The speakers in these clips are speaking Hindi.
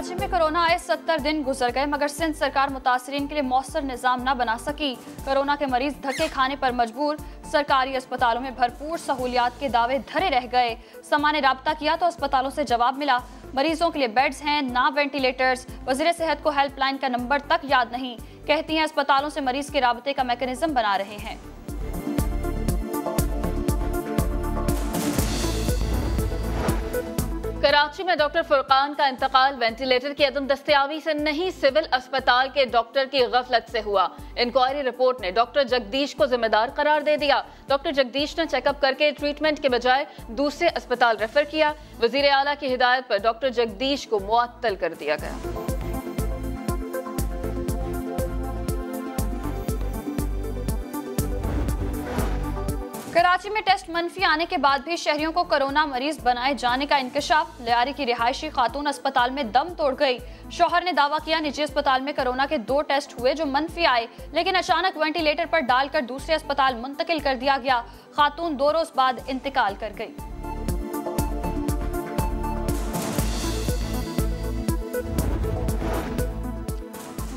कराची में कोरोना आए सत्तर दिन गुजर गए, मगर सिंध सरकार मुतासरीन के लिए मौसर निज़ाम न बना सकी। कोरोना के मरीज़ धक्के खाने पर मजबूर, सरकारी अस्पतालों में भरपूर सहूलियात के दावे धरे रह गए। समा ने रबता किया तो अस्पतालों से जवाब मिला। मरीजों के लिए बेड्स हैं, ना वेंटिलेटर्स। वज़ीर सेहत को हेल्पलाइन का नंबर तक याद नहीं। कहती हैं, अस्पतालों से मरीज़ के रबते का मैकेनिज्म बना रहे हैं। कराची में डॉक्टर फुरकान का इंतकाल वेंटिलेटर की अदम दस्तियाबी से नहीं, सिविल अस्पताल के डॉक्टर की गफलत से हुआ। इंक्वायरी रिपोर्ट ने डॉक्टर जगदीश को जिम्मेदार करार दे दिया। डॉक्टर जगदीश ने चेकअप करके ट्रीटमेंट के बजाय दूसरे अस्पताल रेफर किया। वज़ीर आला की हिदायत पर डॉक्टर जगदीश को मुअत्तल कर दिया गया। कराची में टेस्ट मनफी आने के बाद भी शहरियों को कोरोना मरीज़ बनाए जाने का इंकशाफ, लियारी की रिहायशी खातून अस्पताल में दम तोड़ गई। शोहर ने दावा किया, निजी अस्पताल में कोरोना के दो टेस्ट हुए जो मनफी आए, लेकिन अचानक वेंटिलेटर पर डालकर दूसरे अस्पताल मुंतकिल कर दिया गया। खातून दो रोज बाद इंतकाल कर गई।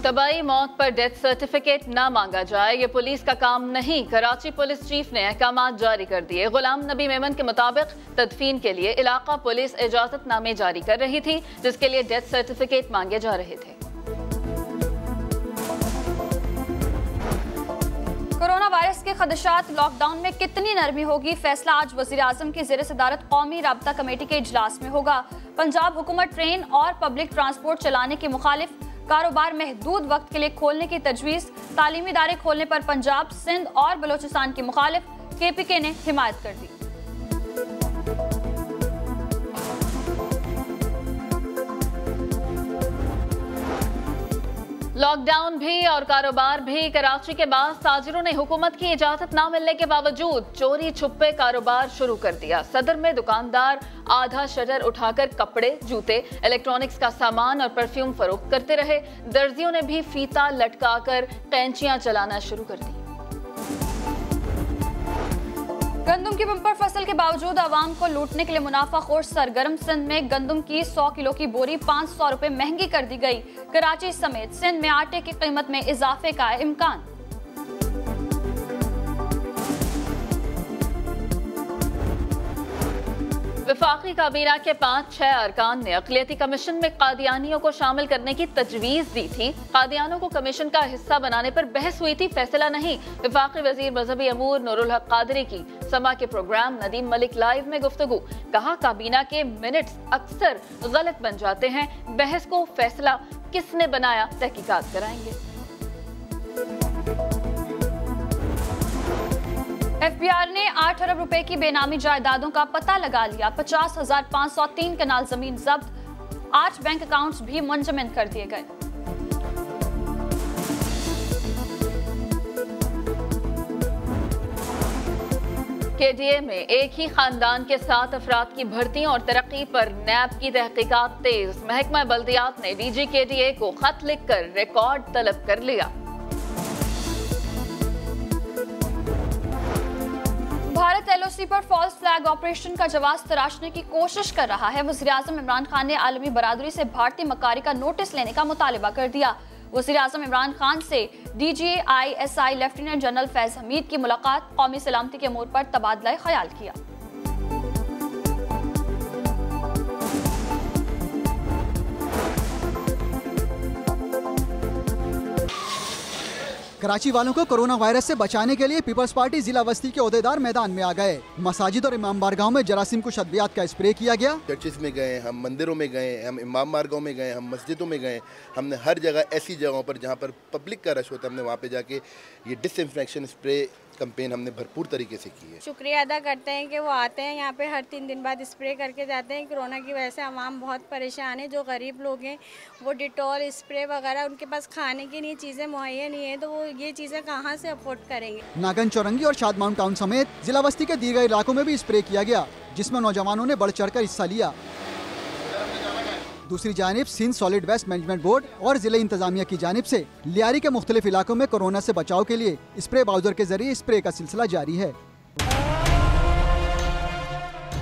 तबाही मौत पर डेथ सर्टिफिकेट न मांगा जाए। ये पुलिस का काम नहीं। कराची पुलिस चीफ ने अहकाम जारी कर दिए। गुलाम नबी मेमन के मुताबिक तदफीन के लिए इलाका पुलिस इजाजतनामे जारी कर रही थी, जिसके लिए डेथ सर्टिफिकेट मांगे जा रहे थे। कोरोना वायरस के खदशात, लॉकडाउन में कितनी नरमी होगी? फैसला आज वज़ीर आज़म की जेर सदारत कौमी रबता कमेटी के इजलास में होगा। पंजाब हुकूमत ट्रेन और पब्लिक ट्रांसपोर्ट चलाने के मुखालिफ कारोबार महदूद वक्त के लिए खोलने की तजवीज़, तालीमी इदारे खोलने पर पंजाब, सिंध और बलोचिस्तान की मुखालिफ के पी के ने हिमायत कर दी। लॉकडाउन भी और कारोबार भी कराची के बाद ताजिरों ने हुकूमत की इजाज़त ना मिलने के बावजूद चोरी छुपे कारोबार शुरू कर दिया। सदर में दुकानदार आधा शटर उठाकर कपड़े, जूते इलेक्ट्रॉनिक्स का सामान और परफ्यूम फरोख्त करते रहे। दर्जियों ने भी फीता लटकाकर कैंचियाँ चलाना शुरू कर दी। गंदम की बंपर फ़सल के बावजूद आवाम को लूटने के लिए मुनाफा खोर सरगर्म सिंध में गंदम की 100 किलो की बोरी पाँच सौ महँगी कर दी गई। कराची समेत सिंध में आटे की कीमत में इजाफे का इम्कान। विफाकी काबीना के पाँच, छह अरकान ने अकलियती कमीशन में कादियानियों को शामिल करने की तजवीज दी थी। कादियानों को कमीशन का हिस्सा बनाने पर बहस हुई थी, फैसला नहीं। विफाकी वज़ीर मजहबी अमूर नूरुल हक कादरी की समा के प्रोग्राम नदीम मलिक लाइव में गुफ्तगु। कहा, काबीना के मिनट्स अक्सर गलत बन जाते हैं। बहस को फैसला किसने बनाया? तहकीकात कराएँगे। एफबीआर ने आठ अरब रुपए की बेनामी जायदादों का पता लगा लिया। पचास हज़ार पाँच सौ तीन कनाल ज़मीन जब्त। आठ बैंक अकाउंट्स भी मुंजमन कर दिए गए। केडीए में एक ही खानदान के सात अफराद की भर्ती और तरक्की पर नैब की तहकीकात तेज। महकमा बल्दियात ने डीजी केडीए को खत लिखकर रिकॉर्ड तलब कर लिया। भारत एलओसी पर फॉल्स फ्लैग ऑपरेशन का जवाब तराशने की कोशिश कर रहा है। वजी अजम इमरान खान ने आलमी बरदरी से भारतीय मकारी का नोटिस लेने का मुतालबा कर दिया। वजी अजम इमरान खान से D G I S I lieutenant general Faiz Hameed की मुलाकात, कौमी सलामती के मोड़ पर तबादला ख्याल किया। कराची वालों को कोरोना वायरस से बचाने के लिए पीपल्स पार्टी जिला बस्ती के अहदेदार मैदान में आ गए। मसाजिद और इमाम बारगाहों में जरासीम को शदबियात का स्प्रे किया गया। चर्चिस में गए, हम मंदिरों में गए, हम इमाम बारगाहों में गए, हम मस्जिदों में गए। हमने हर जगह ऐसी जगहों पर जहाँ पर पब्लिक का रश होता है, हमने वहाँ पे जाके ये डिसइनफेक्शन स्प्रे कंपेन हमने भरपूर तरीके से की है। शुक्रिया अदा करते हैं कि वो आते हैं यहाँ पे हर तीन दिन बाद स्प्रे करके जाते हैं। कोरोना की वजह से आवाम बहुत परेशान है जो गरीब लोग हैं वो डिटॉल स्प्रे वगैरह उनके पास खाने की नहीं चीज़ें मुहैया नहीं है तो वो ये चीज़ें कहाँ से अफोर्ड करेंगे? नागन चौरंगी और शाद माउंट टाउन समेत जिला बस्ती के दीगर इलाकों में भी स्प्रे किया गया जिसमें नौजवानों ने बढ़ चढ़ कर हिस्सा लिया। दूसरी जानब Sindh solid waste management board और ज़िले इंतजामिया की जानब से लियारी के मुख्तलिफ़ इलाकों में कोरोना से बचाव के लिए स्प्रे बाउजर के ज़रिए स्प्रे का सिलसिला जारी है।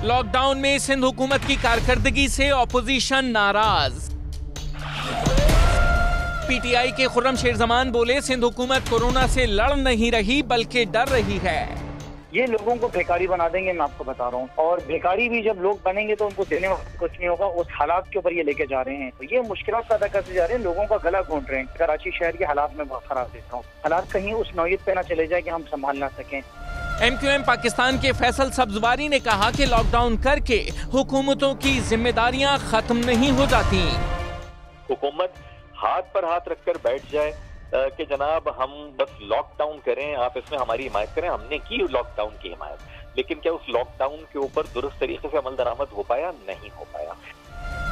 लॉकडाउन में सिंध हुकूमत की कारकर्दगी से ऑपोजिशन नाराज़। पीटीआई के खुर्रम शेर जमान बोले, सिंध हुकूमत कोरोना से लड़ नहीं रही, बल्कि डर रही है। ये लोगों को बेकारी बना देंगे मैं आपको बता रहा हूँ। और बेकारी भी जब लोग बनेंगे तो उनको देने वाला कुछ नहीं होगा उस हालात के ऊपर ये लेके जा रहे हैं। तो ये मुश्किल पैदा करते जा रहे हैं लोगों का गला घूट रहे हैं। कराची शहर के हालात में बहुत खराब देता हूँ। हालात कहीं उस नौयत पे ना चले जाए कि हम संभाल ना सकें। एम क्यू एम पाकिस्तान के फैसल सब्जवारी ने कहा कि लॉकडाउन करके हुकूमतों की जिम्मेदारियाँ खत्म नहीं हो जाती। हुकूमत हाथ पर हाथ रखकर बैठ जाए कि जनाब हम बस लॉकडाउन करें आप इसमें हमारी हिमायत करें। हमने की लॉकडाउन की हिमायत। लेकिन क्या उस लॉकडाउन के ऊपर दुरुस्त तरीके से अमल दरामद हो पाया? नहीं हो पाया।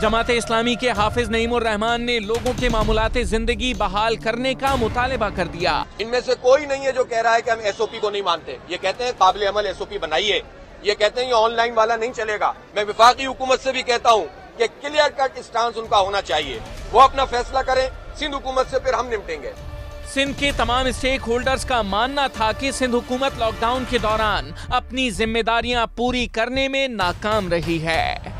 जमात इस्लामी के हाफिज नईमुर रहमान ने लोगों के मामूलात ज़िंदगी बहाल करने का मुतालबा कर दिया। इनमें से कोई नहीं है जो कह रहा है कि हम एसओपी को नहीं मानते। ये कहते हैं काबिल अमल एसओपी बनाइए। ये कहते हैं ये ऑनलाइन वाला नहीं चलेगा। मैं विफाकी हुकूमत से भी कहता हूँ कि क्लियर कट स्टांस उनका होना चाहिए। वो अपना फैसला करें सिंध हुकूमत से फिर हम निपटेंगे। सिंध के तमाम स्टेक होल्डर्स का मानना था कि सिंध हुकूमत लॉकडाउन के दौरान अपनी जिम्मेदारियाँ पूरी करने में नाकाम रही है।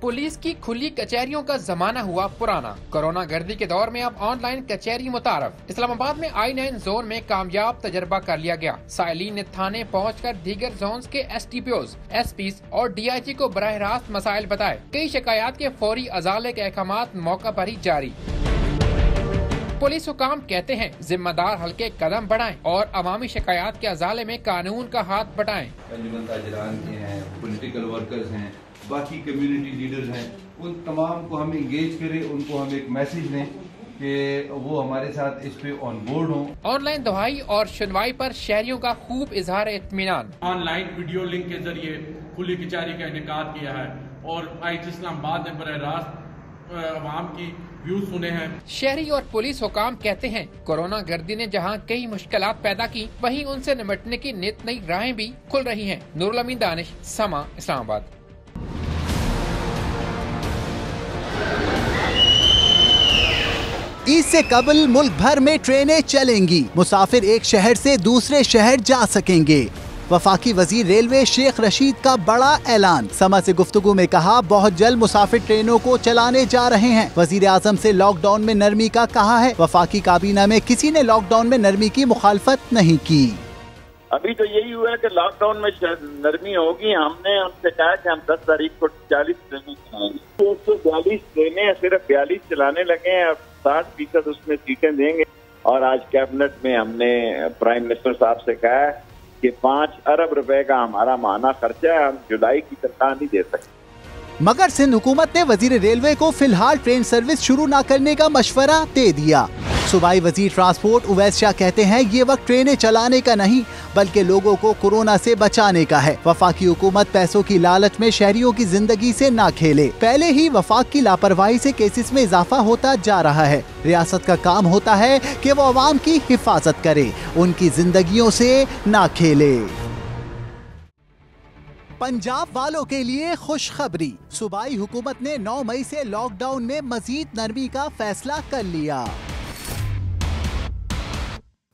पुलिस की खुली कचहरियों का जमाना हुआ पुराना। कोरोना गर्दी के दौर में अब ऑनलाइन कचहरी मुतारफ। इस्लामाबाद में आई नाइन जोन में कामयाब तजर्बा कर लिया गया। साइलिन ने थाने पहुँच कर दीगर जोन के S T P O S P और डी आई जी को बरह रास्त मसाइल बताए। कई शिकायत के फौरी अजाले के अहकाम मौका आरोप ही जारी। पुलिस हुकाम कहते हैं जिम्मेदार हल्के कदम बढ़ाएँ और अवामी शिकायत के अजाले में कानून का हाथ बटाएँ। पोलिटिकल वर्कर्स हैं बाकी कम्युनिटी लीडर्स हैं उन तमाम को हम इंगेज करें उनको हम एक मैसेज दें कि वो हमारे साथ इस पे ऑन बोर्ड हों। ऑनलाइन दवाई और सुनवाई पर शहरियों का खूब इजहार इतमान ऑनलाइन वीडियो लिंक के ज़रिए खुली कचहरी का इनका किया है और आई इस्लामाबाद ने बर रास्त आवाम की व्यूज़ सुने हैं। शहरी और पुलिस हुकाम कहते हैं कोरोना गर्दी ने जहाँ कई मुश्किल पैदा की वहीं उनसे निपटने की नित नई राहें भी खुल रही हैं। नूरुल अमीन दानिश समा इस्लामाबाद। ईद से कबल मुल्क भर में ट्रेनें चलेंगी। मुसाफिर एक शहर से दूसरे शहर जा सकेंगे। वफाकी वज़ीर रेलवे शेख रशीद का बड़ा ऐलान। समा से गुफ्तगु में कहा, बहुत जल्द मुसाफिर ट्रेनों को चलाने जा रहे हैं। वज़ीर आज़म ऐसी लॉकडाउन में नरमी का कहा है। वफाकी काबीना में किसी ने लॉकडाउन में नरमी की मुखालफत नहीं की। अभी तो यही हुआ कि लॉकडाउन में नरमी होगी। हमने उनसे कहा कि हम दस तारीख को चालीस ट्रेनें चलाएँगे। एक सौ बयालीस ट्रेनें सिर्फ़ बयालीस चलाने लगे हैं साठ फ़ीसद उसमें सीटें देंगे। और आज कैबिनेट में हमने प्राइम मिनिस्टर साहब से कहा है कि पाँच अरब रुपए का हमारा माना खर्चा है, हम जुलाई की तनख्वाह नहीं दे सकते। मगर सिंध हुकूमत ने वज़ीर रेलवे को फ़िलहाल ट्रेन सर्विस शुरू न करने का मशवरा दे दिया। सूबाई वज़ीर ट्रांसपोर्ट उवैस शाह कहते हैं, ये वक्त ट्रेनें चलाने का नहीं, बल्कि लोगों को कोरोना से बचाने का है। वफाकी हुकूमत पैसों की लालच में शहरियों की ज़िंदगी से ना खेले। पहले ही वफाक की लापरवाही से केसेस में इजाफा होता जा रहा है। रियासत का काम होता है कि वो आवाम की हिफाजत करे, उनकी जिंदगियों से ना खेले। पंजाब वालों के लिए खुशखबरी। सूबाई हुकूमत ने 9 मई से लॉकडाउन में मजीद नरमी का फैसला कर लिया।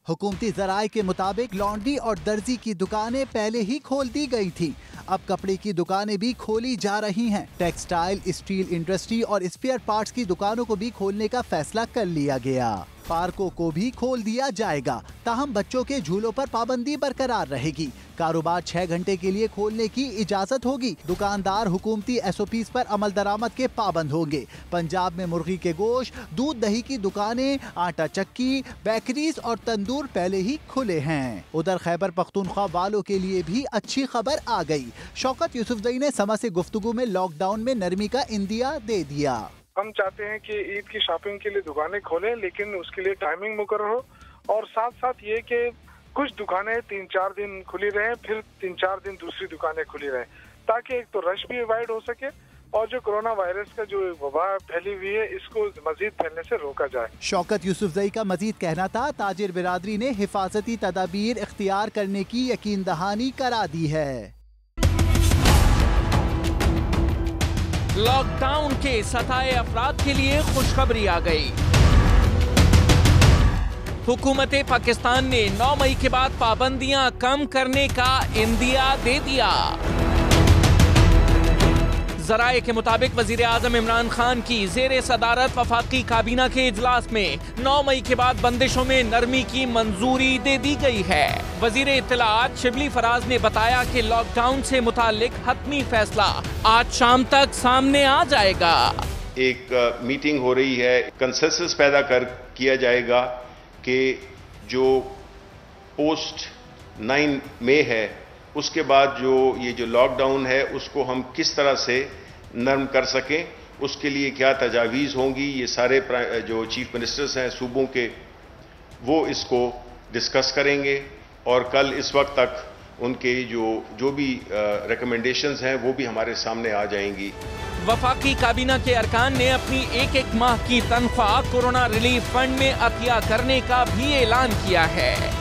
हुकूमती जराये के मुताबिक लॉन्ड्री और दर्जी की दुकानें पहले ही खोल दी गई थी। अब कपड़े की दुकानें भी खोली जा रही हैं। टेक्सटाइल, स्टील इंडस्ट्री और स्पेयर पार्ट्स की दुकानों को भी खोलने का फैसला कर लिया गया। पार्कों को भी खोल दिया जाएगा। ताहम बच्चों के झूलों पर पाबंदी बरकरार रहेगी। कारोबार छह घंटे के लिए खोलने की इजाज़त होगी। दुकानदार, हुकूमती एस ओ पर अमल दरामद के पाबंद होंगे। पंजाब में मुर्गी के गोश्त, दूध दही की दुकानें, आटा चक्की, बेकरीज और तंदूर पहले ही खुले हैं। उधर खैबर पख्तूनख्वा वालों के लिए भी अच्छी खबर आ गई। शौकत यूसुफजई ने समा से गुफ्तगु में लॉकडाउन में नरमी का इंदिया दे दिया। हम चाहते हैं कि ईद की शॉपिंग के लिए दुकानें खोलें, लेकिन उसके लिए टाइमिंग मुकर हो और साथ साथ ये कि कुछ दुकानें तीन चार दिन खुली रहें, फिर तीन चार दिन दूसरी दुकानें खुली रहें, ताकि एक तो रश भी अवॉइड हो सके और जो कोरोना वायरस का जो वबा फैली हुई है, इसको मजीद फैलने से रोका जाए। शौकत यूसुफजई का मजीद कहना था, ताजिर बिरादरी ने हिफाजती तदाबीर इख्तियार करने की यकीन दहानी करा दी है। लॉकडाउन के सताए अफराद के लिए खुशखबरी आ गई। हुकूमत पाकिस्तान ने 9 मई के बाद पाबंदियाँ कम करने का इंदिया दे दिया। जराये के मुताबिक वज़ीर आज़म इमरान खान की जेर सदारत वफाकी काबीना के इजलास में 9 मई के बाद बंदिशों में नरमी की मंजूरी दे दी गई है। वज़ीर इतलात शिबली फराज ने बताया कि लॉकडाउन से मुतालिक हतमी फैसला आज शाम तक सामने आ जाएगा। एक मीटिंग हो रही है। कंसेंसस पैदा कर, किया जाएगा कि जो पोस्ट नाइन में है, उसके बाद जो ये जो लॉकडाउन है, उसको हम किस तरह से नर्म कर सकें, उसके लिए क्या तजावीज़ होंगी, ये सारे जो चीफ मिनिस्टर्स हैं, सूबों के, वो इसको डिस्कस करेंगे। और कल इस वक्त तक उनके जो जो भी रिकमेंडेशन हैं, वो भी हमारे सामने आ जाएँगी। वफाकी काबीना के अरकान ने अपनी एक एक माह की तनख्वाह कोरोना रिलीफ फंड में अतिया करने का भी ऐलान किया है।